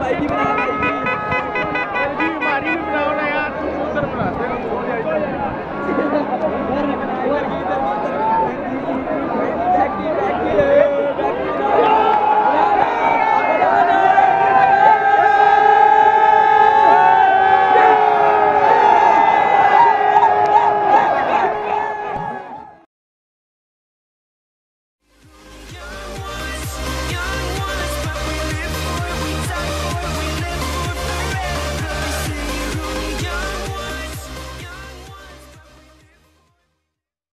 Arbeit, liebe Arbeit.